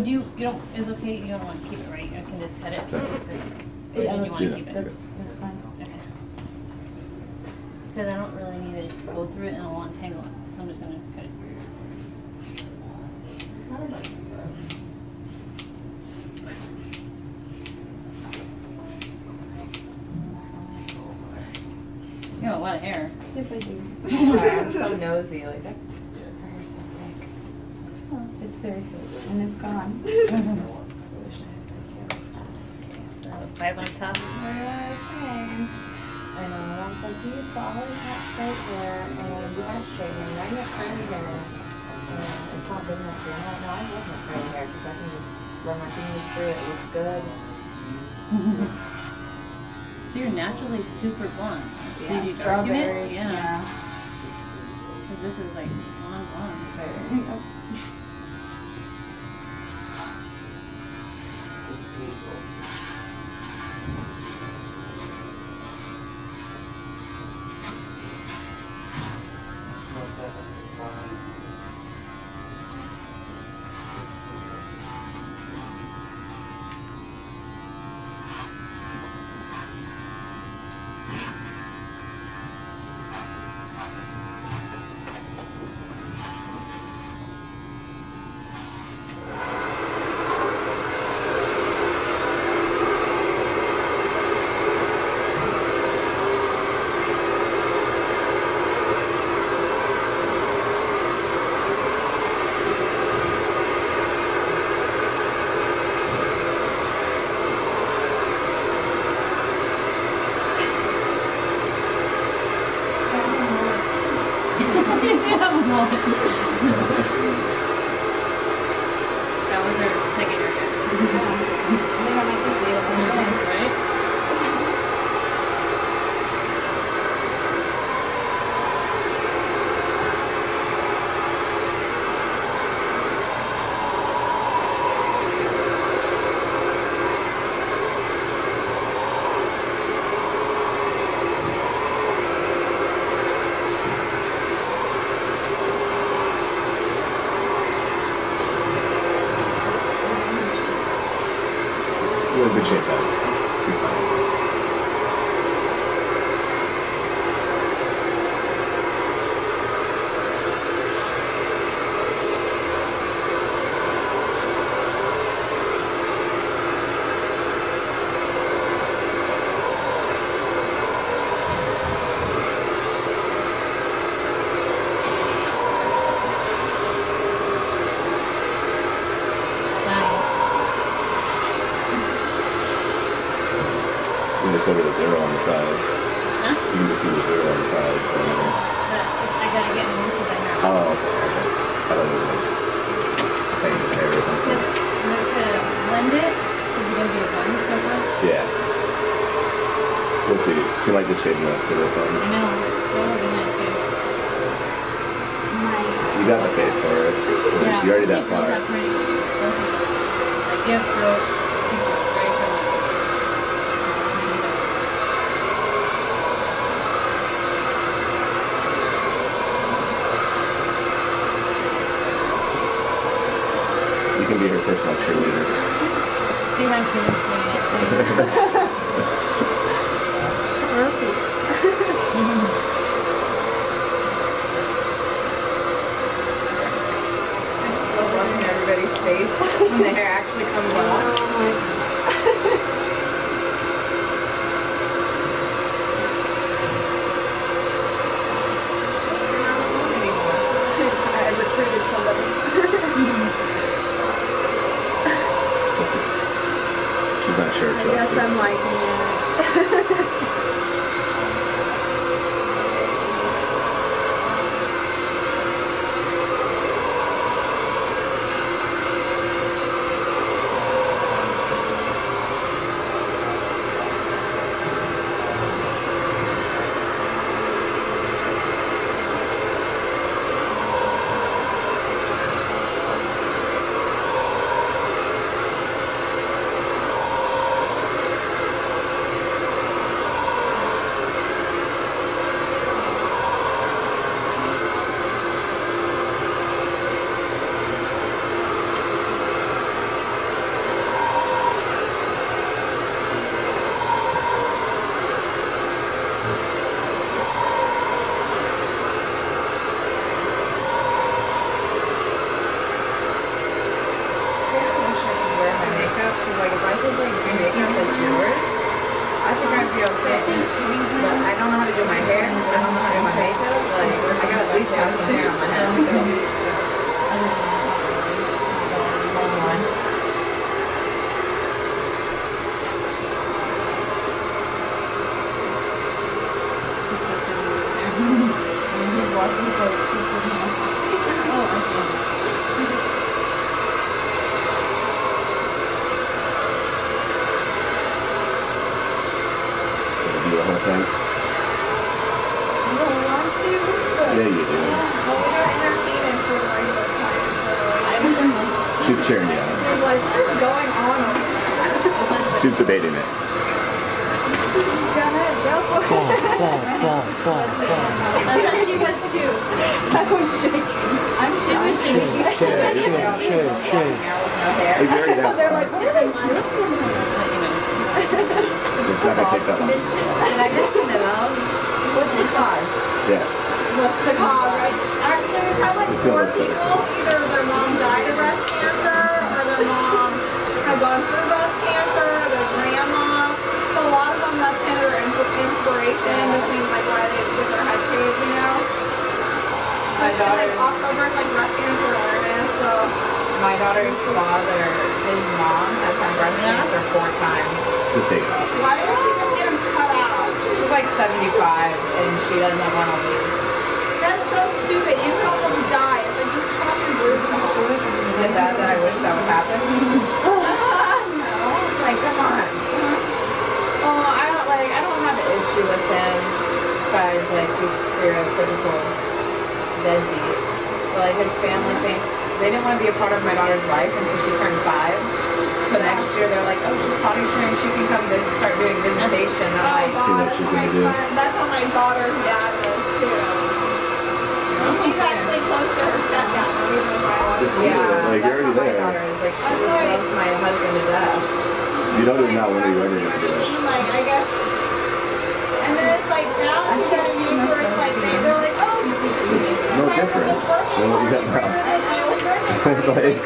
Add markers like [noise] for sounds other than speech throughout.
Oh, do you, you don't, it's okay, you don't wanna keep it, right? I can just cut it? Or did you wanna keep it? That's, that's fine. Okay. Cause I don't really need to go through it and I don't want to tangle it. I'm just gonna cut it. You have a lot of hair. Yes, I do. Sorry, [laughs] I'm so nosy, like that. Hair's so thick. It's very thick, and it's gone. Five on top. I know, and I was like, you always have straight hair, and you got straight hair, now you have curly hair. And it's not big enough for you. I'm no, I love my curly hair, because I can just run my fingers through it, it looks good. So [laughs] you're naturally super blonde. Yeah, Did you darken it? Yeah. 'Cause this is like blonde, blonde. That [laughs] just shave the rest of it I know. That was a nice too. You got the face for it. Yeah. You're already that far. that pretty. Like you have throat. people. You can be her personal cheerleader. [laughs] See my kids doing I [laughs] face when the hair actually comes off. Sense. You don't want to? Yeah, you do. Well, we don't intervene into the regular time, so I haven't done one. She's cheering you on. you're like, what is going on? She's debating it. Go ahead, go for it. That's how she was too. I was shaking. I'm she was shaking. Yeah, you know. Shave, shave. Hey, you already have They're like, what are they doing? Not gonna take that long. Did I just know? Um, what's the car? Yeah. What's the cause? Actually, we've had like four people, either their mom died of breast cancer, or their mom had gone through breast cancer, or their grandma. So a lot of them, that's kind of their ins- inspiration between like why they get their head shaved, you know? My And, daughter, like October is like breast cancer awareness, so my daughter's father, his mom has had breast Yeah? cancer four times. Just take it. why didn't she just get them cut out? She's like 75 and she doesn't want to leave. That's so stupid. You could almost die. It's like just chop and bruise them all. Is it that that I wish that would happen? no. [laughs] like, come on. Oh, I don't like, I don't have an issue with him besides like he's stereotypical deadbeat. But like his family thinks they didn't want to be a part of my daughter's life until she turned five. So next year they're like, oh, she's potty trained, she can come visit, start doing visitation. I'm Oh like, god, what that's she's how my gonna do. that's how my daughter's dad was too. She's actually close to her stepdad, not even my Just daughter. do Yeah, it. Like, you're that's how my there. daughter is. Like, she I'm just like- loves my husband to death. You know there's not one of you ever gonna do it. Like, I guess. And then it's like now you get a name where it's like they, they're like, oh, No different than what you got now. [laughs] Like,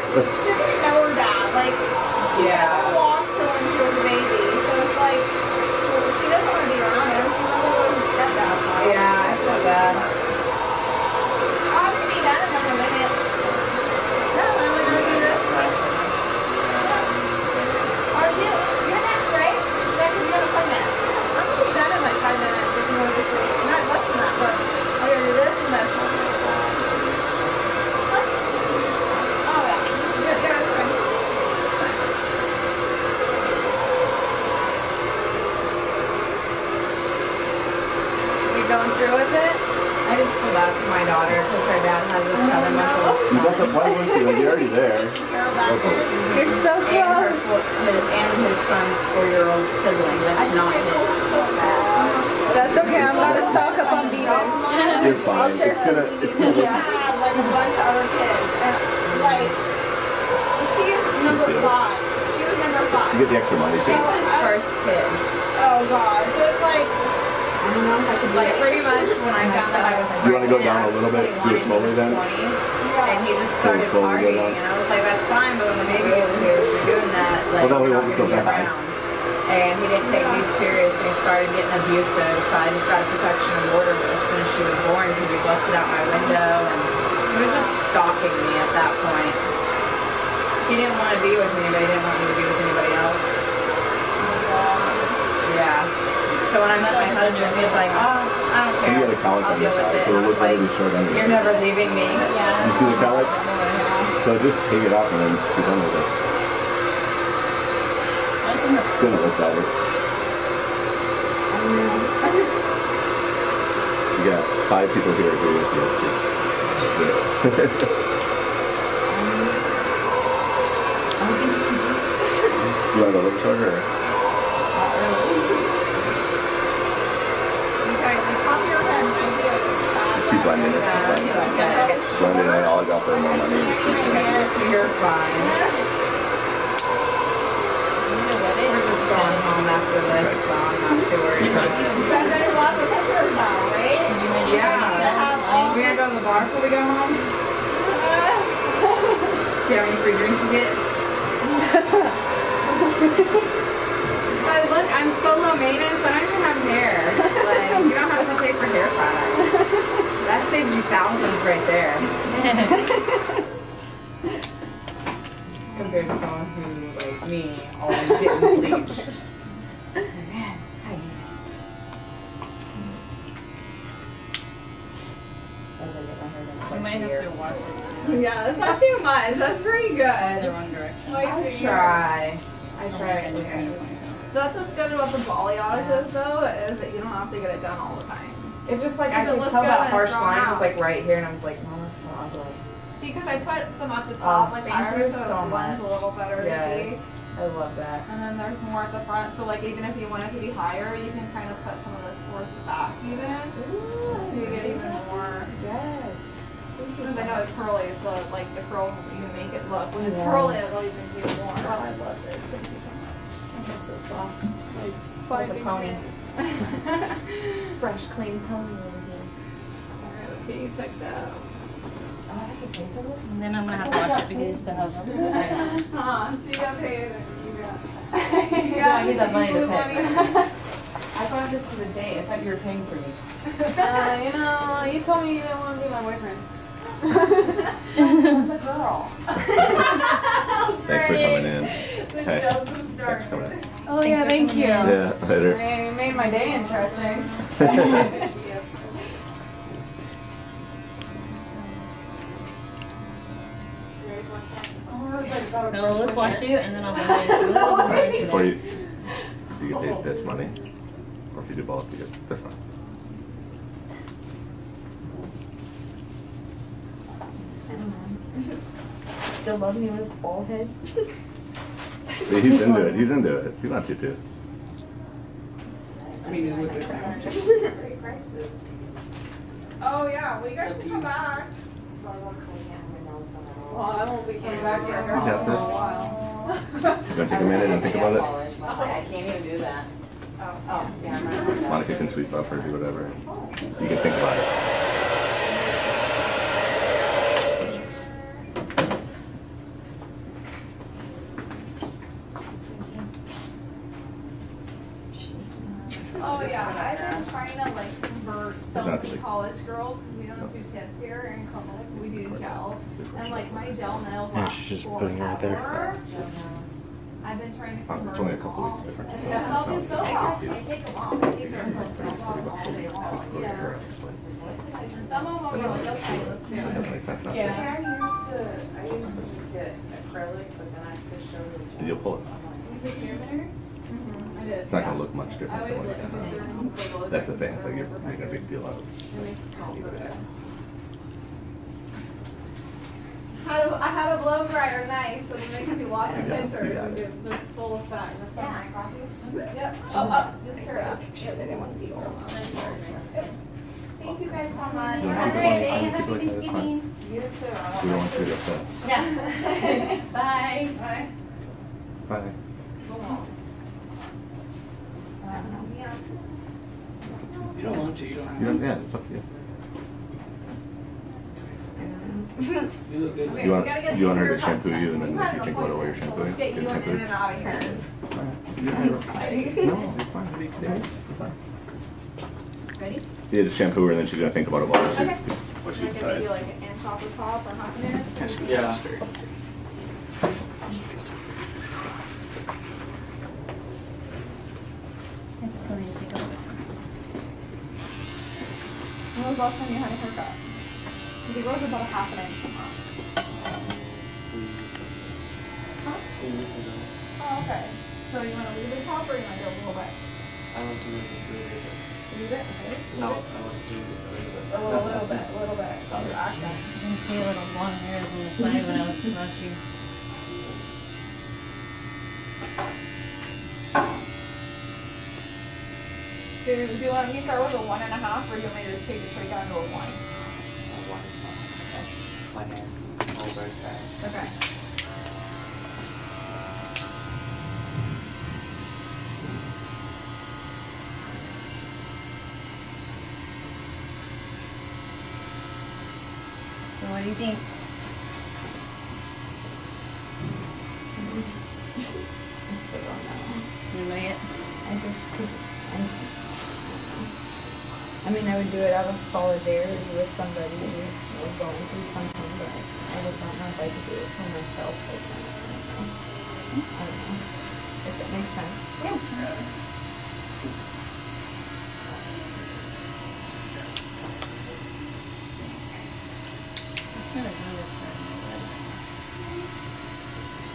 Yeah. never walked her when she was a baby. So it's like, well, she doesn't want to be around him. She doesn't want to stepdad. Yeah, I feel bad. I'm gonna be done in like a minute. No, I'm gonna do this. Are you? You're next, right? Yeah, 'cause you have an appointment. I'm gonna be done in like five minutes. If you want to just wait. Not less than that, but I'm gonna do this and this. Oh yeah. Yeah, yeah, that's fine. You going through with it? I just pulled out for my daughter because her dad has a seven month old you got the son. with you. You're already there. Okay. You're so close. And, her, his, and his son's four year old sibling. That's not his. That's okay. I'm not a talk up on Venus. You're fine. It's gonna, it's gonna She look, had like a bunch of other kids, and like she is number five. She was number five. you get the extra money She's too. his first kid. Oh god, so it's like I don't know if I could Like pretty much when I found out I was You wanna go down a little bit, do it 21 slowly and then? And he just started slowly partying, and I was like, that's fine, but when the baby gets here, if you're doing that, like, oh, Well, then we you're won't be so gonna be bad. around. And he didn't take me serious, and he started getting abusive, so I just got a protection and order as soon as she was born, because he busted out my window, and he was just stalking me at that point. He didn't want to be with me, but he didn't want me to be with anybody else. Oh yeah. So when I met my husband, he's like, oh, I don't care. You got a colic on your side, so it looks like you're short on your You're never leaving me. You see the colic? So just take it off and then be done with it. It's gonna look better. You got five people here agree with you. Good. [laughs] You wanna go look shorter or? okay, the top of your head might be a bit Keep blending it. Yeah, Blend it. likes. Blend it all got for more money. You're fine. We're just going home after this, so I'm not too worried. You guys have lots of pictures now, right? Yeah. We gonna go to the bar before we go home? See how many free drinks you get? But look, I'm so low maintenance, I don't even have hair. Like, you don't have to pay for hair products. That saves you thousands right there. [laughs] Compared to someone who, like me, always getting [laughs] bleached. Man, I You might have to wash it Yeah, that's not too much. That's pretty good. the good. wrong direction. Like, I try. I try Okay, anything. That's what's good about the balayage is though, is that you don't have to get it done all the time. It's just like I can tell that harsh line out? was like right here, and I was like, no, it's not ugly. See, because I put some at the um, top, Oh, like higher, you so so a much. little better to Yes. see. I love that. And then there's more at the front, so like even if you want it to be higher, you can kind of put some of this towards the back even. So you get even more. Yes. Because I know it's curly, so like the curl, you make it look. When it's Yes. curly, it'll even do more. Oh, I love this. Thank you so much. I'm so soft. Like Like a pony. [laughs] Fresh, clean pony over here. Alright, let's get you out. Oh, I can take a. And then I'm gonna have to wash it because to have. I Huh, [laughs] she got paid and [laughs] you got. Yeah, I need that money to pay. I thought this for the day. I thought you were paying for me. Uh, you know, you told me you didn't want to be my boyfriend. I'm the girl. Thanks for coming in. Oh, the Hey, Thanks for coming in. started. Oh yeah, thank you. Yeah, I later. mean, it made my day interesting. So let's wash you, and then I'll go ahead and Alright, do before that. you, you can take this money, or if you do both, you get this one. Still love me with a bald head. [laughs] See, he's into it, he's into it, he wants you to. I mean, it would be fine. Oh yeah, well you guys can come back. Well, I won't be coming back here You got for a this? while. You wanna take a minute and think about it? [laughs] I can't even do that. Oh. Oh, yeah, Monica can sweep up or do whatever. You can think about it. Oh yeah, I've been trying to like convert There's so not many really- college girls, 'cause we don't have two tips here in Cumberland, we do gel. And like my gel nails Yeah, last she's just forever. Putting it right there. I've been trying to Oh, it's only a couple weeks difference. Yeah, I'll so Thank much, you. Take them off, take them off all day long, yeah. Some of them are okay, let's do That it. doesn't make sense now. Yeah. I used to, I used to just get acrylic, but then I switched over to gel. You'll pull it. You put your mirror? Mhm, I did. It's not gonna look much different than what you have the now. thermal That's the thing, it's like you're making a big deal out of it. It makes it. Had a, I had a blow dryer nice, so it makes me lots of Yeah, pictures yeah. and it's just full of fat. This Yeah. my coffee? Yep. Oh, oh, just her up. Yep. Thank you guys so much. You wanna Have a keep great day. on- Happy keep it like that, it's fine. Thanksgiving. You too. We don't want you to get that. Yeah. Bye. Bye. Bye. Yeah. Uh, you don't want to, you don't have You to. yeah, it's up to you. You look good. Okay, You want- gotta you want her to shampoo you and then You had you an think about it while you're shampooing? Get Get you in and out of here. No, you're fine, what are you kidding? You're fine. Ready? Yeah, just shampoo her and then she's gonna think about it while she's, Okay. what I she can decides. maybe like an inch off the top or half an inch. Yeah. I just still need to take. When was the last time you had a haircut? The yours about a half an inch from. Huh? Oh, okay. So you want to leave the top or you want to go a little bit? I want to make it really good. Leave it, okay? No, I want to leave it really good. Oh, a little, little bit, a little bit. So your accent. I can see a little blonde hairs on the side when I was last year. Do, do you want me to start with a one and a half or do you want me to just take it straight down to a one? I want it. My hair. All very fast. Okay. So what do you think? You know it? I just, I'm, I mean, I would do it out of solidarity with somebody who going through something, but I don't know if I could do it for myself. Like. I don't know. If makes sense. Yeah.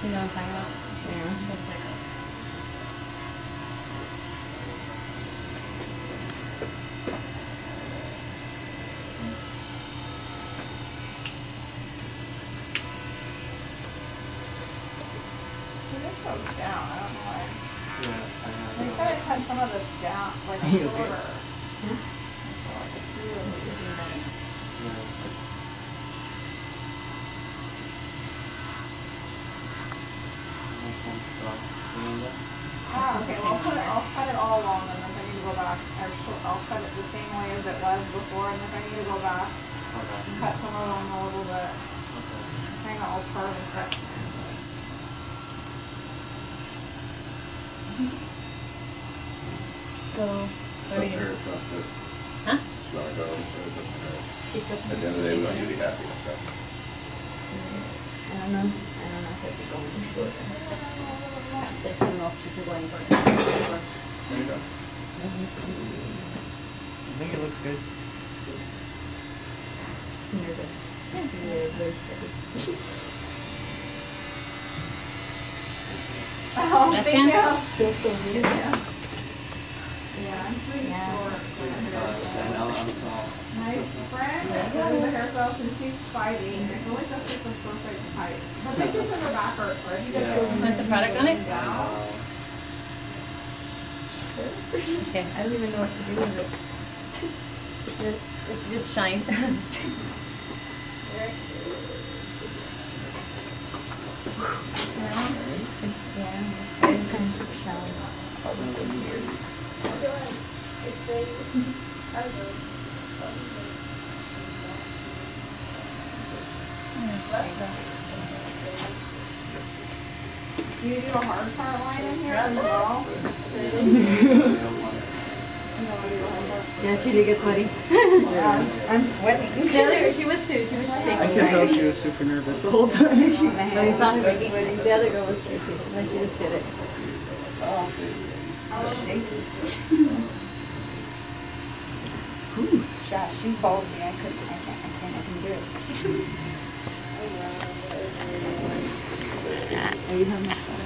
You know what I'm talking about? Yeah. Just like a- cutting some of this down, like You okay? shorter. So, like, it's really- Ah, okay, well, I'll cut it, I'll cut it all along and if I need to go back, or I'll cut it the same way as it was before and if I need to go back, cut some of them a little bit, kind of all part and cut. So, what are we Something doing? it's not Huh? go, it's just, Keep uh, this At the end of the day, we want you to be happy and stuff. I don't know, I don't know if it'd be going to short. There's some milk she's going for. There you go. I think it looks good. Nervous. Nervous. [laughs] Oh, Left thank hand? you. Feels so weird. Yeah. Yeah, Yeah. Uh, I friend hairstyle since she's five eight, I feel like like the perfect just in Yeah. Want the product on it? Okay, I don't even know what to do with it. just, just shine. It's, yeah, it's kind of shallow. Do you do a hard part line in here as well? Yeah, she did get sweaty. Yeah, I'm sweating. The other, she was too, she was shaking. I could tell she was super nervous the whole time. [laughs] My Oh, you saw her sweating. shaking. The other girl was shaking, and then she just did it. Oh. Ooh, Gosh, she's ballsy. I couldn't, I can't, I can't, I can do it. [laughs] Are you a